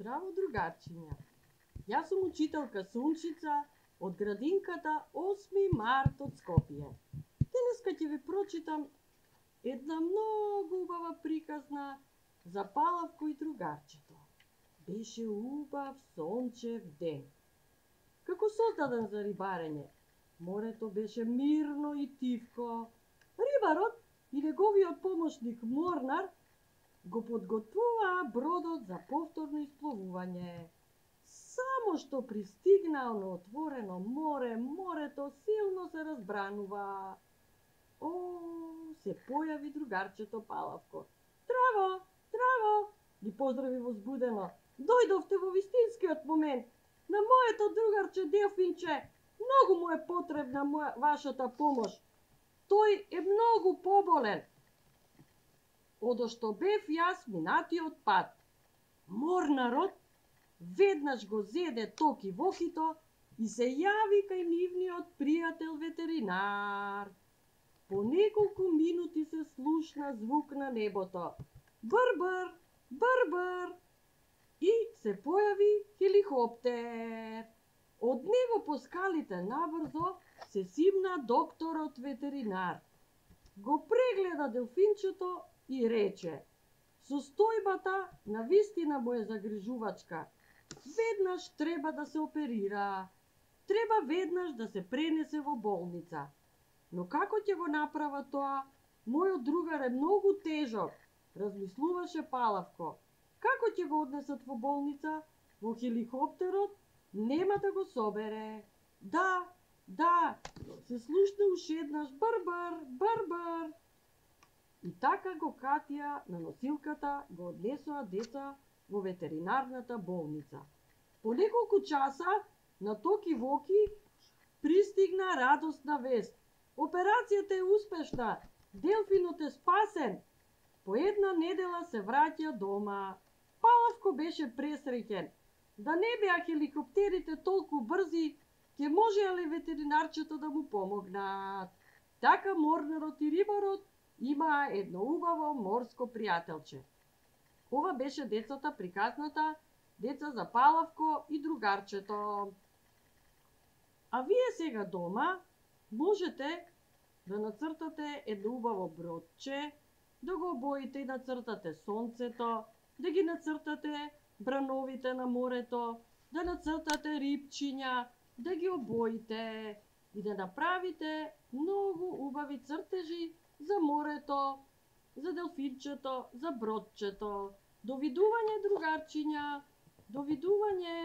Здраво, другарчиња. Јас сум учителка Сунчица од градинката 8 март од Скопје. Денеска ќе ви прочитам една многу убава приказна за Палавко и другарчето. Беше убав сончев ден. Како создаден за рибарење, морето беше мирно и тивко. Рибарот и неговиот помошник Морнар го подготвуваа бродот за повторно испловување. Само што пристигнал на отворено море, морето силно се разбранува. О, се појави другарчето Палавко. Траво, траво, ги поздрави возбудено. Дојдовте во вистинскиот момент. На моето другарче Делфинче, многу му е потребна моја, вашата помош. Тој е многу поболен одо што бев јас минатиот пат. Морнарот веднаш го зеде токи вохито и се јави кај нивниот пријател ветеринар. По неколку минути се слушна звук на небото. Брбр, брбр. И се појави хеликоптер. Од него по скалите набрзо се симна докторот ветеринар. Го прегледа делфинчето и рече Состојбата на вистина му е загрижувачка. Веднаш треба да се оперира. Треба веднаш да се пренесе во болница. Но како ќе го направа тоа? Мојот другар е многу тежок, размислуваше Палавко. Како ќе го однесат во болница? Во хеликоптерот? Нема да го собере. Да, да, се слушна ушеднаш еднаш брбар. -бар. И така го катија на носилката, го однесоа деца во ветеринарната болница. По неколку часа на Токи Воки пристигна радостна вест. Операцијата е успешна, Делфинот е спасен. По една недела се враќа дома. Палавко беше пресреќен. Да не беа хеликоптерите толку брзи, ќе можеа ли ветеринарчето да му помогнат. Така морнарот и рибарот имаа едно убаво морско пријателче. Ова беше децата приказната, деца за Палавко и другарчето. А вие сега дома можете да нацртате едно убаво бродче, да го обоите и нацртате сонцето, да ги нацртате брановите на морето, да нацртате рибчиња, да ги обоите и да направите многу убави цртежи за морето, за делфинчето, за бродчето. Довидување, другарчиња, довидување.